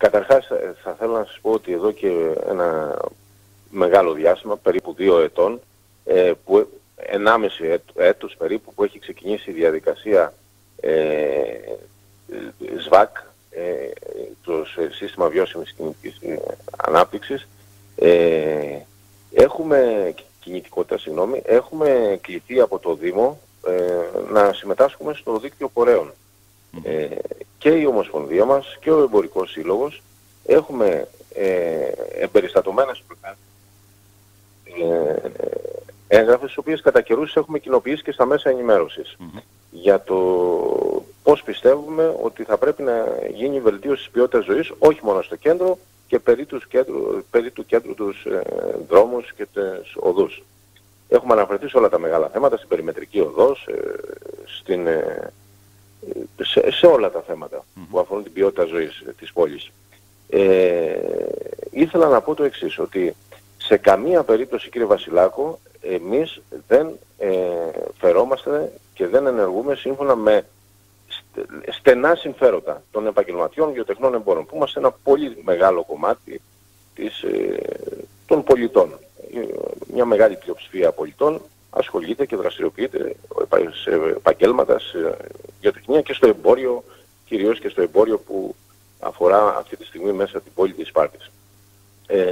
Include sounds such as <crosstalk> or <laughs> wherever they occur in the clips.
Καταρχάς θα θέλω να σας πω ότι εδώ και ένα μεγάλο διάστημα, περίπου δύο ετών, ε, που, ενάμεση έτους περίπου που έχει ξεκινήσει η διαδικασία ε, ΣΒΑΚ, ε, το Σύστημα Βιώσιμης Κινητικής Ανάπτυξης, ε, έχουμε κινητικότητα, συγγνώμη, έχουμε κληθεί από το Δήμο ε, να συμμετάσχουμε στο δίκτυο πορέων. Ε, και η Ομοσπονδία μας και ο Εμπορικός Σύλλογος έχουμε ε, εμπεριστατωμένες ε, έγγραφες, τις οποίες κατά καιρούς έχουμε κοινοποιήσει και στα μέσα για το πώς πιστεύουμε ότι θα πρέπει να γίνει η βελτίωση της ποιότητας ζωής, όχι μόνο στο κέντρο και περί, τους κέντρου, περί του κέντρου τους ε, δρόμους και τους οδούς. Έχουμε αναφερθεί σε όλα τα μεγάλα θέματα, στην περιμετρική οδός, ε, στην, ε, σε, σε, όλα τα θέματα που αφορούν την ποιότητα ζωής ε, της πόλης. Ε, ήθελα να πω το εξής, ότι σε καμία περίπτωση κύριε Βασιλάκο εμείς δεν ε, φερόμαστε και δεν ενεργούμε σύμφωνα με στενά συμφέροντα των επαγγελματιών γεωτεχνών εμπόρων που είμαστε ένα πολύ μεγάλο κομμάτι της, ε, των πολιτών. Μια μεγάλη πλειοψηφία πολιτών ασχολείται και δραστηριοποιείται σε επαγγέλματα, σε γεωτεχνία και στο εμπόριο, κυρίως και στο εμπόριο που αφορά αυτή τη στιγμή μέσα την πόλη της Σπάρτης. Ε,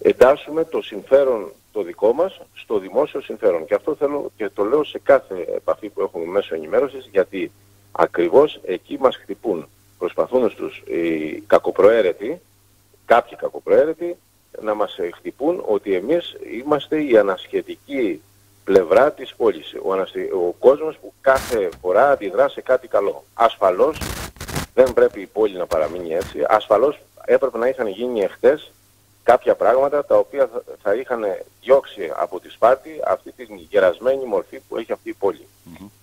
εντάσσουμε το συμφέρον το δικό μας στο δημόσιο συμφέρον. Και αυτό θέλω και το λέω σε κάθε επαφή που έχουμε μέσω ενημέρωσης γιατί ακριβώς εκεί μας χτυπούν. Προσπαθούν στους οι κακοπροαίρετοι, κάποιοι κακοπροαίρετοι, να μας χτυπούν ότι εμείς είμαστε η ανασχετική πλευρά της πόλης. Ο, ο κόσμος που κάθε φορά αντιδρά σε κάτι καλό. Ασφαλώς δεν πρέπει η πόλη να παραμείνει έτσι. Ασφαλώς έπρεπε να είχαν γίνει εχθές κάποια πράγματα τα οποία θα είχαν διώξει από τη Σπάρτη αυτή τη γερασμένη μορφή που έχει αυτή η πόλη.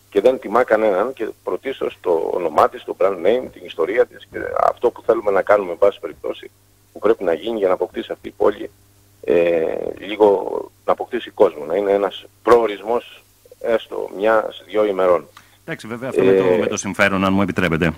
Και δεν τιμά κανέναν και πρωτίστως το όνομά της, το brand name, την ιστορία της και αυτό που θέλουμε να κάνουμε, εν πάση περιπτώσει, που πρέπει να γίνει για να αποκτήσει αυτή η πόλη ε, λίγο να αποκτήσει κόσμο, να είναι ένας προορισμός έστω μια-δυο ημερών. Εντάξει, βέβαια αυτό ε, με, το, με το συμφέρον, αν μου επιτρέπετε.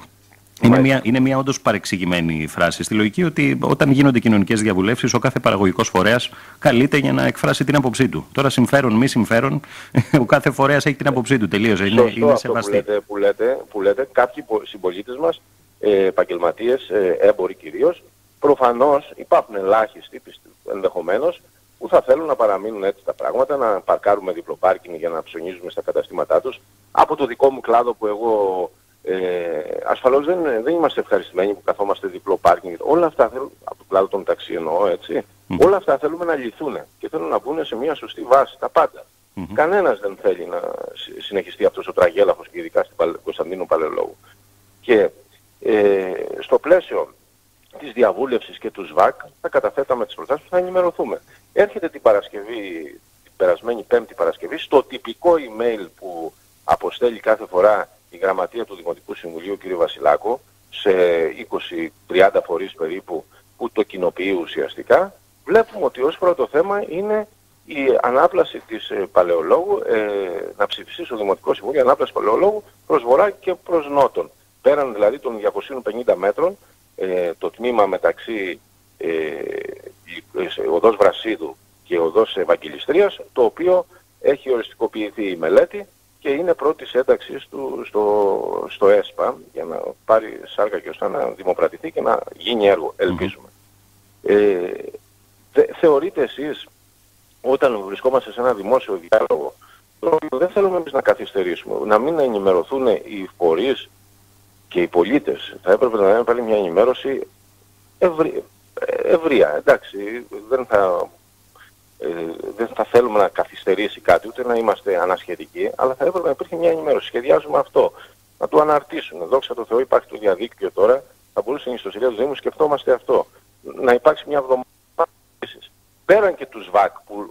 Είναι μια, είναι μια όντως παρεξηγημένη φράση. Στη λογική ότι όταν γίνονται κοινωνικές διαβουλεύσεις, ο κάθε παραγωγικός φορέας καλείται για να εκφράσει την άποψή του. Τώρα, συμφέρον, μη συμφέρον, <laughs> ο κάθε φορέας έχει την άποψή του. Τελείως. Είναι, είναι αυτό Που λέτε, που λέτε, που λέτε κάποιοι συμπολίτες μας, ε, επαγγελματίες, ε, έμποροι κυρίως, προφανώς υπάρχουν ελάχιστοι ενδεχομένως που θα θέλουν να παραμείνουν έτσι τα πράγματα, να παρκάρουμε διπλοπάρκινγκ για να ψωνίζουμε στα καταστήματά τους. Από το δικό μου κλάδο που εγώ ε, ασφαλώς δεν, δεν είμαστε ευχαριστημένοι που καθόμαστε διπλό πάρκινγκ. Όλα αυτά θέλουν, από το κλάδο των ταξί εννοώ έτσι, όλα αυτά θέλουμε να λυθούν και θέλουν να μπουν σε μια σωστή βάση, τα πάντα. Mm-hmm. Κανένας δεν θέλει να συνεχιστεί αυτός ο τραγέλαφος και ειδικά στην Κωνσταντίνου Παλαιολόγου. Και ε, στο πλαίσιο της διαβούλευσης και του ΣΒΑΚ θα καταθέταμε τις προτάσεις που θα ενημερωθούμε. Έρχεται την Παρασκευή, την περασμένη Πέμπτη Παρασκευή, στο τυπικό email που αποστέλει κάθε φορά η γραμματεία του Δημοτικού Συμβουλίου κ. Βασιλάκο σε 20-30 φορείς περίπου που το κοινοποιεί ουσιαστικά, βλέπουμε ότι ως πρώτο θέμα είναι η ανάπλαση της ε, Παλαιολόγου, ε, να ψηφιστεί στο Δημοτικό Συμβούλιο η ανάπλαση Παλαιολόγου προς βορρά και προς νότον. Πέραν δηλαδή των 250 μέτρων, ε, το τμήμα μεταξύ ε, οδός Βρασίδου και οδός Ευαγγελιστρίας, το οποίο έχει οριστικοποιηθεί η μελέτη και είναι πρώτης ένταξης του στο, στο ΕΣΠΑ για να πάρει σάρκα και ώστε να δημοπρατηθεί και να γίνει έργο, ελπίζουμε. Ε, θεωρείτε εσείς όταν βρισκόμαστε σε ένα δημόσιο διάλογο δεν θέλουμε εμείς να καθυστερήσουμε, να μην ενημερωθούν οι φορείς και οι πολίτες. Θα έπρεπε να είναι πάλι μια ενημέρωση ευρύ, ευρεία. Εντάξει, δεν θα ε, δεν θα θέλουμε να καθυστερήσει κάτι, ούτε να είμαστε ανασχετικοί, αλλά θα έπρεπε να υπήρχε μια ενημέρωση. Σχεδιάζουμε αυτό. Να το αναρτήσουν. Δόξα τω Θεώ υπάρχει το διαδίκτυο τώρα. Θα μπορούσε η ιστοσελίδα του Δήμου σκεφτόμαστε αυτό. Να υπάρξει μια εβδομάδα πέραν και τους ΣΒΑΚ που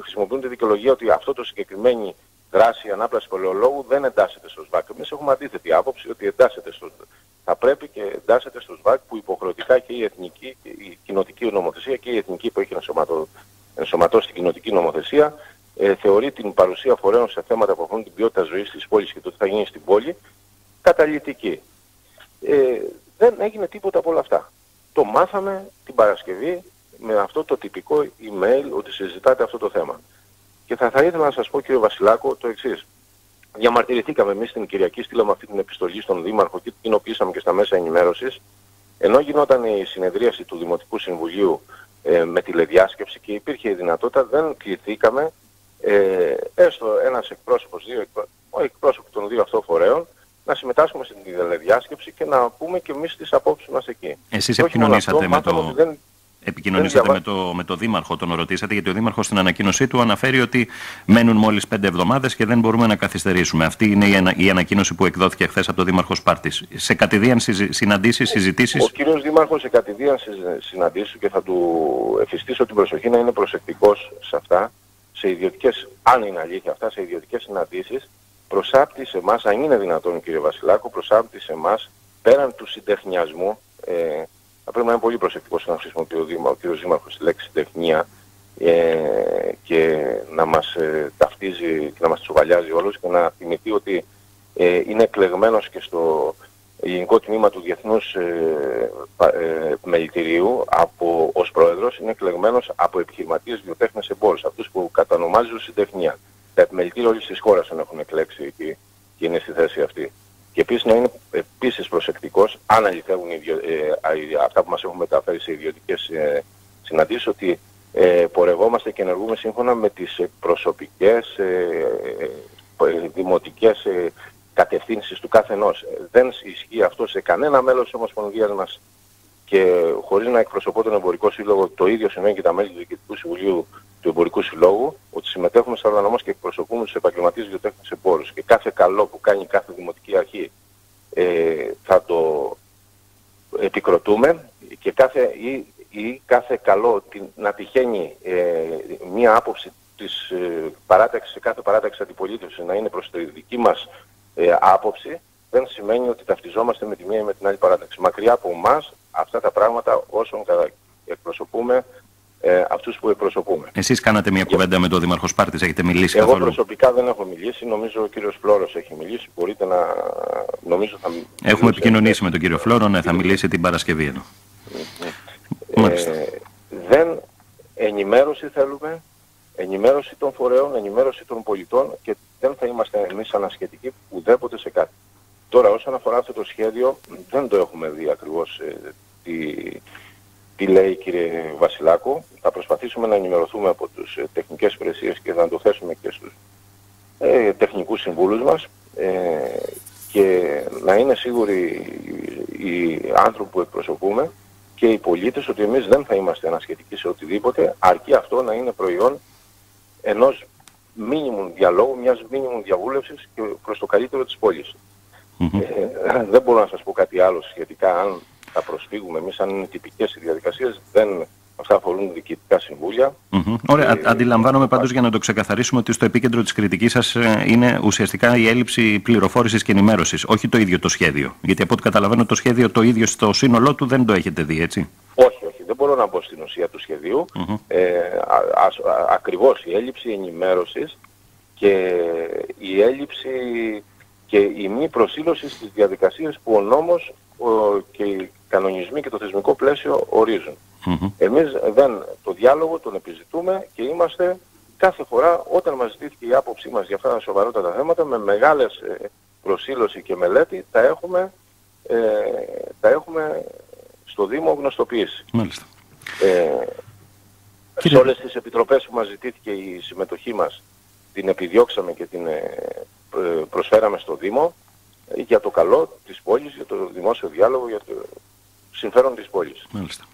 χρησιμοποιούν τη δικαιολογία ότι αυτό το συγκεκριμένη δράση ανάπλαση πολεολόγου δεν εντάσσεται στο ΣΒΑΚ. Εμείς έχουμε αντίθετη άποψη ότι εντάσσεται στο θα πρέπει και εντάσσεται στο ΣΒΑΚ που υποχρεωτικά και η εθνική, η κοινοτική νομοθεσία και η εθνική που έχει ενσωματώσει ενσωματώσει την κοινοτική νομοθεσία, ε, θεωρεί την παρουσία φορέων σε θέματα που αφορούν την ποιότητα ζωής της πόλης και το τι θα γίνει στην πόλη, καταλητική. Ε, Δεν έγινε τίποτα από όλα αυτά. Το μάθαμε την Παρασκευή με αυτό το τυπικό email ότι συζητάτε αυτό το θέμα. Και θα, θα ήθελα να σας πω κύριε Βασιλάκο το εξής. Διαμαρτυρηθήκαμε εμείς την Κυριακή, στείλαμε αυτή την επιστολή στον Δήμαρχο και την κοινοποιήσαμε και στα μέσα ενημέρωσης. Ενώ γινόταν η συνεδρίαση του Δημοτικού Συμβουλίου ε, με τηλεδιάσκεψη και υπήρχε η δυνατότητα, δεν κληθήκαμε ε, έστω ένας εκπρόσωπος, δύο εκπρόσωποι των δύο αυτών φορέων, να συμμετάσχουμε στην τηλεδιάσκεψη και να πούμε και εμείς τις απόψεις μας εκεί. Εσείς επικοινωνήσατε με το... Δεν, Επικοινωνήσατε με το, με το Δήμαρχο, τον ρωτήσατε, γιατί ο Δήμαρχος στην ανακοίνωσή του αναφέρει ότι μένουν μόλις πέντε εβδομάδες και δεν μπορούμε να καθυστερήσουμε. Αυτή είναι η, ανα, η ανακοίνωση που εκδόθηκε χθες από τον Δήμαρχο Σπάρτης. Σε κατηδίαν συναντήσεις, συζητήσεις; Ο κύριος Δήμαρχος σε κατηδίαν συναντήσεις και θα του εφιστήσω την προσοχή να είναι προσεκτικός σε αυτά, σε ιδιωτικές, αν είναι αλήθεια αυτά, σε ιδιωτικές συναντήσεις, προσάπτει σε εμά, αν είναι δυνατόν κύριε Βασιλάκο, προσάπτει σε εμά πέραν του συντεχνιασμού. Ε, θα πρέπει να είναι πολύ προσεκτικός να χρησιμοποιεί ο, Δήμα, ο κ. Δήμαρχος τη λέξη τεχνία ε, και να μας ε, ταυτίζει και να μας τσουβαλιάζει όλους και να θυμηθεί ότι ε, είναι εκλεγμένος και στο Γενικό Τμήμα του Διεθνούς ε, ε, Μελητηρίου από, ως πρόεδρος είναι εκλεγμένος από επιχειρηματίες βιοτέχνες εμπόρους, αυτούς που κατανομάζουν συντεχνία. Τα επιμελητήρια όλης της χώρας τον έχουν εκλέξει εκεί και είναι στη θέση αυτή. Και επίσης να είναι επίσης προσεκτικός, αν αληθεύουν ε, αυτά που μας έχουν μεταφέρει σε ιδιωτικές ε, συναντήσεις, ότι ε, πορευόμαστε και ενεργούμε σύμφωνα με τις προσωπικές ε, ε, δημοτικές ε, κατευθύνσεις του καθενός. Δεν ισχύει αυτό σε κανένα μέλος της Ομοσπονδίας μας και χωρίς να εκπροσωπώ τον Εμπορικό Σύλλογο, το ίδιο σημαίνει και τα μέλη του Διοικητικού Συμβουλίου του Εμπορικού Συλλόγου, ότι συμμετέχουμε σαν οργανωμός και εκπροσωπούμε τους επαγγελματίες βιοτέχνες εμπόρους. Και κάθε καλό που κάνει κάθε δημοτική αρχή ε, θα το επικροτούμε και κάθε, ή, ή κάθε καλό την, να τυχαίνει ε, μία άποψη της ε, παράταξης σε κάθε παράταξη αντιπολίτευσης να είναι προς τη δική μας ε, άποψη δεν σημαίνει ότι ταυτιζόμαστε με τη μία ή με την άλλη παράταξη. Μακριά από εμάς αυτά τα πράγματα όσων εκπροσωπούμε ε, αυτούς που εκπροσωπούμε. Εσείς κάνατε μια κουβέντα με τον Δήμαρχος Σπάρτης, έχετε μιλήσει Εγώ καθόλου; προσωπικά δεν έχω μιλήσει, νομίζω ο κύριος Φλόρος έχει μιλήσει, μπορείτε να... Νομίζω θα Έχουμε επικοινωνήσει με τον κύριο Φλόρο, ναι, θα μιλήσει την Παρασκευή εδώ. Ε, δεν ενημέρωση θέλουμε, ενημέρωση των φορέων, ενημέρωση των πολιτών και δεν θα είμαστε εμείς ανασχετικοί ουδέποτε σε κάτι. Τώρα όσον αφορά αυτό το σχέδιο δεν το έχουμε δει ακριβώς ε, τι, τι λέει κύριε Βασιλάκο. Θα προσπαθήσουμε να ενημερωθούμε από τους ε, τεχνικές υπηρεσίες και θα το θέσουμε και στους ε, τεχνικούς συμβούλους μας ε, και να είναι σίγουροι οι άνθρωποι που εκπροσωπούμε και οι πολίτες ότι εμείς δεν θα είμαστε ανασχετικοί σε οτιδήποτε αρκεί αυτό να είναι προϊόν ενός μίνιμουμ διαλόγου, μιας μίνιμουμ διαβούλευσης και προς το καλύτερο της πόλης. Ε, δεν μπορώ να σας πω κάτι άλλο σχετικά αν θα προσφύγουμε εμείς, αν είναι τυπικές οι διαδικασίες, δεν αυτά αφορούν διοικητικά συμβούλια. Mm-hmm. Ωραία, ε, αντιλαμβάνομαι πάντως για να το ξεκαθαρίσουμε ότι στο επίκεντρο της κριτικής σας ε, είναι ουσιαστικά η έλλειψη πληροφόρησης και ενημέρωσης, όχι το ίδιο το σχέδιο. Γιατί από ό,τι καταλαβαίνω το σχέδιο το ίδιο στο σύνολό του δεν το έχετε δει, έτσι. Όχι, όχι, δεν μπορώ να μπω στην ουσία του σχεδίου. Mm-hmm. Ε, α, ας, ακριβώς η έλλειψη ενημέρωσης και η έλλειψη και η μη προσήλωση στις διαδικασίες που ο νόμος ο, και οι κανονισμοί και το θεσμικό πλαίσιο ορίζουν. Mm-hmm. Εμείς δεν το διάλογο τον επιζητούμε και είμαστε κάθε φορά όταν μας ζητήθηκε η άποψή μας για αυτά τα σοβαρότατα θέματα με μεγάλες ε, προσήλωση και μελέτη τα έχουμε, ε, τα έχουμε στο Δήμο γνωστοποιήσει. Μάλιστα. Ε, Σε όλες τις επιτροπές που μας ζητήθηκε η συμμετοχή μας την επιδιώξαμε και την ε, προσφέραμε στο Δήμο για το καλό της πόλης, για το δημόσιο διάλογο, για το συμφέρον της πόλης. Μάλιστα.